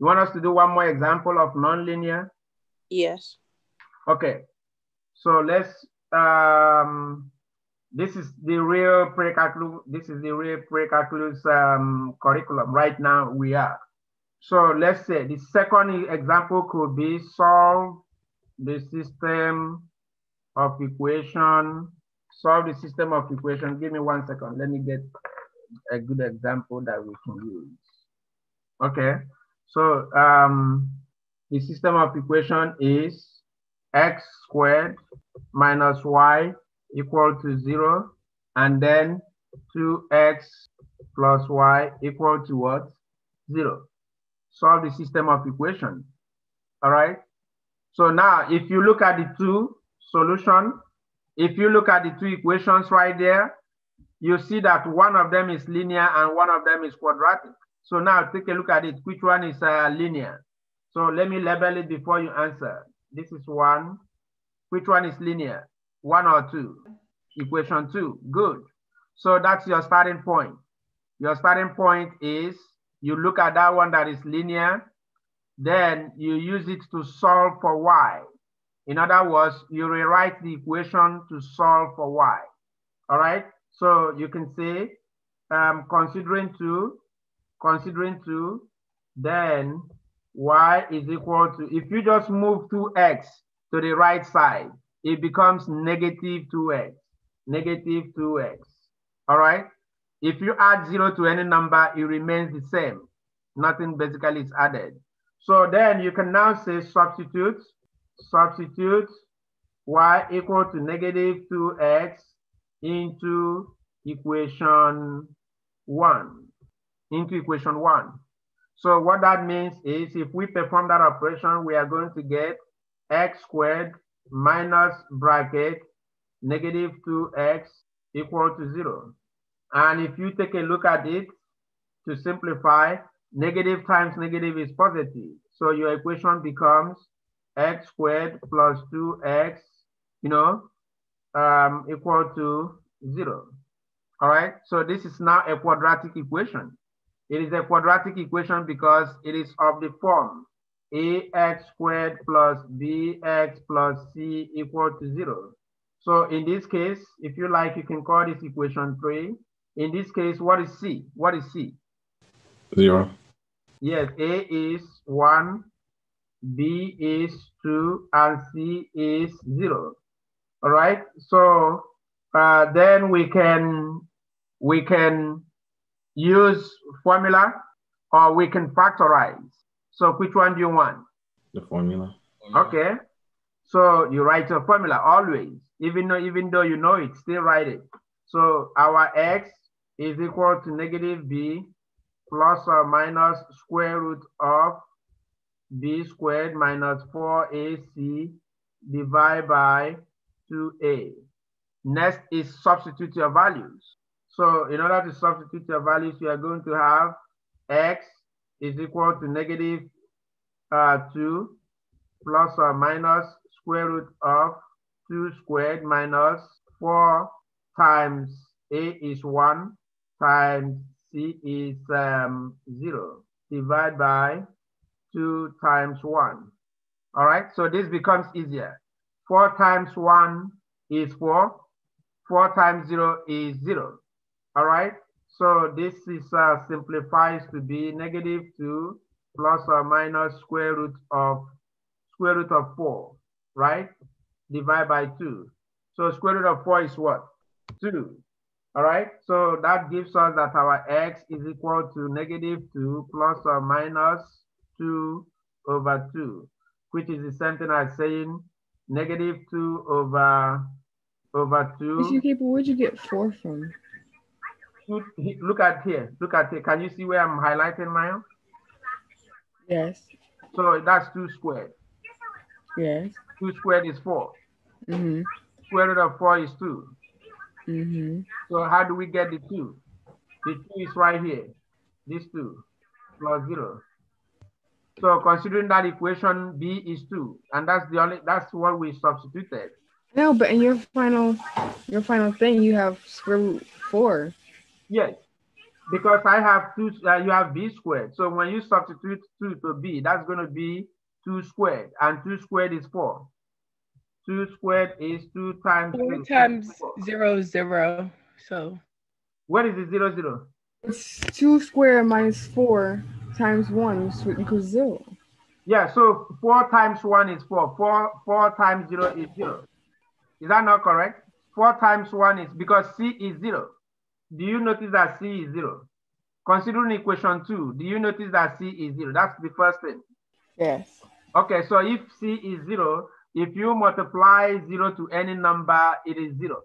You want us to do one more example of nonlinear? Yes. Okay. So let's, um, this is the real pre-calculus, this is the real pre-calculus um, curriculum. Right now we are. So let's say the second example could be solve the system of equation, solve the system of equation. Give me one second. Let me get a good example that we can use. Okay, so um, the system of equation is x squared minus y equal to zero, and then 2x plus y equal to what? Zero. Solve the system of equation. All right. So now, if you look at the two solution, if you look at the two equations right there, you see that one of them is linear and one of them is quadratic. So now take a look at it. Which one is uh, linear? So let me label it before you answer. This is one. Which one is linear? One or two? Equation two. Good. So that's your starting point. Your starting point is you look at that one that is linear, then you use it to solve for y. In other words, you rewrite the equation to solve for y. All right. So you can say, um, considering two, considering two, then y is equal to, if you just move 2x to the right side, it becomes negative 2x, negative 2x. All right. If you add zero to any number, it remains the same. Nothing basically is added. So then you can now say substitute, substitute y equal to negative 2x into equation one, into equation one. So what that means is if we perform that operation, we are going to get x squared minus bracket negative 2x equal to zero. And if you take a look at it, to simplify, negative times negative is positive. So your equation becomes x squared plus 2x, you know, um, equal to zero. All right, so this is now a quadratic equation. It is a quadratic equation because it is of the form ax squared plus bx plus c equal to zero. So in this case, if you like, you can call this equation three. In this case, what is c? What is c? Zero. Yes, a is one, b is two, and c is zero. All right, so uh, then we can we can use formula or we can factorize. So which one do you want? The formula. Okay. So you write a formula always, even though even though you know it, still write it. So our x is equal to negative b plus or minus square root of b squared minus 4ac divided by 2a. Next is substitute your values. So in order to substitute your values, you are going to have x is equal to negative, uh, 2 plus or minus square root of 2 squared minus 4 times a is 1 times c is um, 0 divided by 2 times 1. All right, so this becomes easier. 4 times 1 is 4. 4 times 0 is 0. All right, so this is uh, simplifies to be negative 2 plus or minus square root of square root of 4, right? Divide by 2. So square root of 4 is what? 2. All right, so that gives us that our x is equal to negative 2 plus or minus 2 over 2, which is the same thing as saying negative 2 over over 2. Mr. Keeper, where'd you get 4 from? Look at here. Look at here. Can you see where I'm highlighting now? Yes. So that's 2 squared. Yes. 2 squared is 4. Mm-hmm. Square root of 4 is 2. Mm-hmm. So how do we get the 2? The 2 is right here. This 2 plus 0. So considering that equation, B is 2. And that's the only, that's what we substituted. No, but in your final, your final thing, you have square root 4. Yes. because I have two, uh, you have b squared. So when you substitute two to b, that's going to be two squared, and two squared is four. Two squared is two times Four two. times Four. zero zero. So What is the zero zero? It's two squared minus four times one so it equals zero. Yeah, so four times one is four. Four four times zero is zero. Is that not correct? Four times one is because c is zero. Do you notice that c is zero? Considering equation two, do you notice that c is zero? That's the first thing. Yes. Okay, so if c is zero, if you multiply zero to any number, it is zero.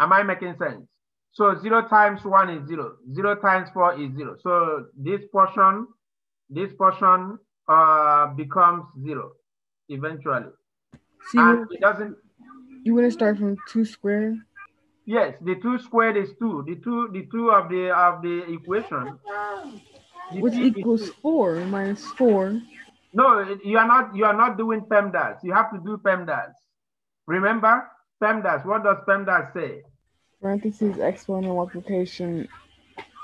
Am I making sense? So zero times one is zero. Zero times four is zero. So this portion, this portion uh, becomes zero eventually. See, you, And would- it doesn't, you want to start from two squared? Yes, the two squared is two. The two, the two of the of the equation. the Which equals four minus four. No, you are not you are not doing PEMDAS. You have to do PEMDAS. Remember PEMDAS. What does PEMDAS say? Parentheses, exponent, multiplication,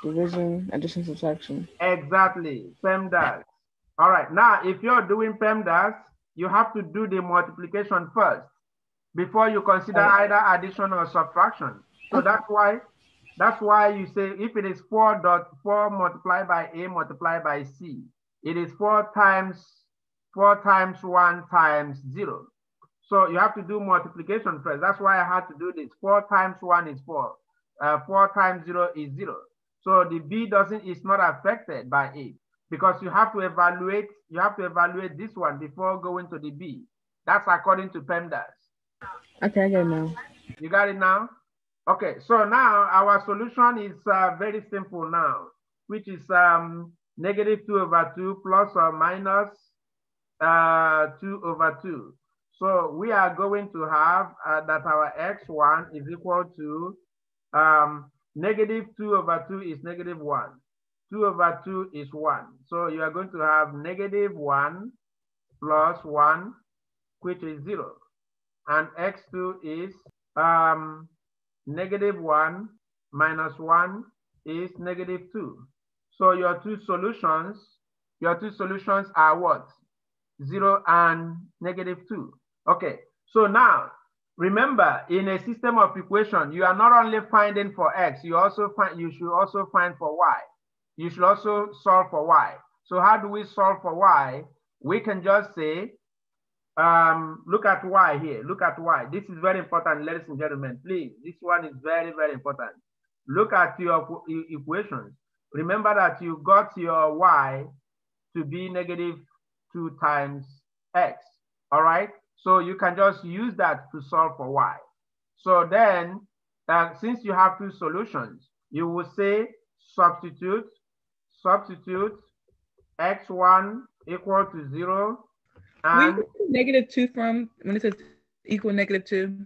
division, addition, subtraction. Exactly, PEMDAS. All right, now if you're doing PEMDAS, you have to do the multiplication first before you consider either addition or subtraction. So that's why that's why you say if it is 4 dot 4 multiplied by A multiplied by C, it is 4 times 4 times 1 times 0. So you have to do multiplication first. That's why I had to do this. 4 times 1 is 4. Uh, 4 times 0 is 0. So the B doesn't is not affected by A because you have to evaluate you have to evaluate this one before going to the B. That's according to PEMDAS. Okay, I get it now. You got it now? Okay, so now our solution is uh, very simple now, which is um, negative 2 over 2 plus or minus uh, 2 over 2. So we are going to have uh, that our x1 is equal to um, negative 2 over 2 is negative 1. 2 over 2 is 1. So you are going to have negative 1 plus 1, which is 0 and x2 is um, negative 1 minus 1 is negative 2. So your two solutions, your two solutions are what? 0 and negative 2. Okay, so now remember in a system of equation, you are not only finding for x, you also find you should also find for y. You should also solve for y. So how do we solve for y? We can just say um, look at y here. Look at y. This is very important, ladies and gentlemen. Please, this one is very, very important. Look at your equations. Remember that you got your y to be negative 2 times x. All right. So you can just use that to solve for y. So then, uh, since you have two solutions, you will say substitute, substitute x1 equal to 0 we and negative two from when it says equal negative two.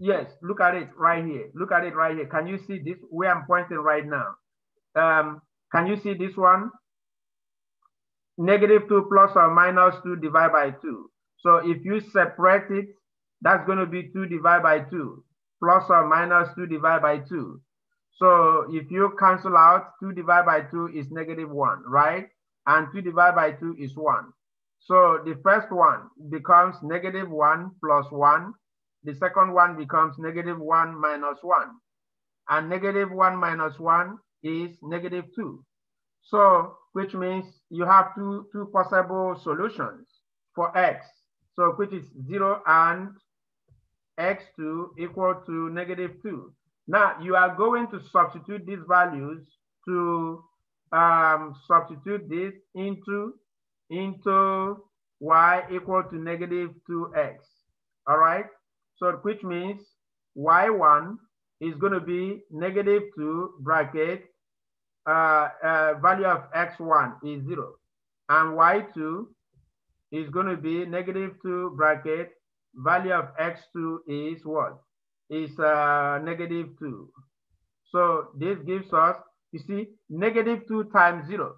Yes, look at it right here. Look at it right here. Can you see this where I'm pointing right now? Um, can you see this one? Negative 2 plus or minus 2 divided by 2. So if you separate it, that's going to be 2 divided by 2 plus or minus 2 divided by 2. So if you cancel out, 2 divided by 2 is negative 1, right? And 2 divided by 2 is 1. So the first one becomes negative 1 plus 1 the second one becomes negative 1 minus 1. And negative 1 minus 1 is negative 2. So, which means you have two, two possible solutions for x. So, which is 0 and x2 equal to negative 2. Now, you are going to substitute these values to um, substitute this into, into y equal to negative 2x. All right? So which means y1 is going to be negative 2 bracket uh, uh, value of x1 is 0. And y2 is going to be negative 2 bracket value of x2 is what? Is uh, negative 2. So this gives us, you see, negative 2 times 0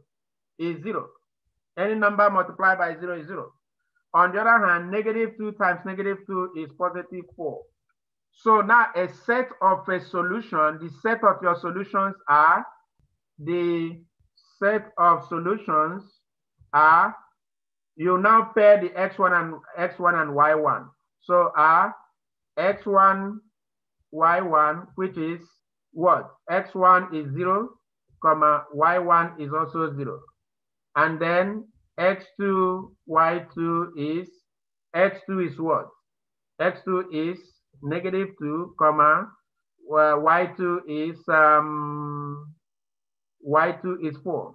is 0. Any number multiplied by 0 is 0. On the other hand, negative 2 times negative 2 is positive 4. So now a set of a solution, the set of your solutions are the set of solutions are, you now pair the x1 and x1 and y1. So are x1, y1, which is what? x1 is zero, comma, y1 is also zero. And then x2, y2 is, x2 is what? x2 is negative two, comma, well, y2 is, um, y2 is four.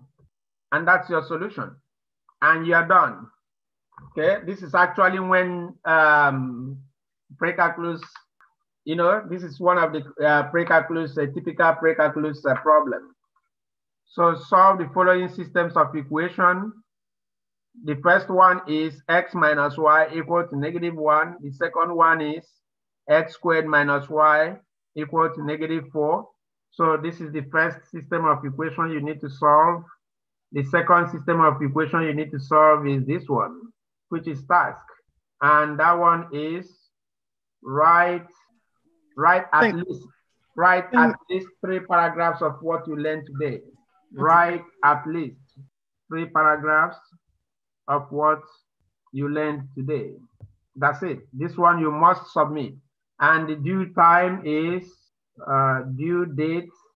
And that's your solution. And you're done. Okay, this is actually when um, precalculus, you know, this is one of the uh, precalculus, a typical precalculus uh, problem. So solve the following systems of equation. The first one is x minus y equal to negative one. The second one is x squared minus y equal to negative four. So this is the first system of equation you need to solve. The second system of equation you need to solve is this one, which is task. And that one is write, write at Thank- least, write at least three paragraphs of what you learned today. Write at least three paragraphs of what you learned today. That's it. This one you must submit. And the due time is uh, due date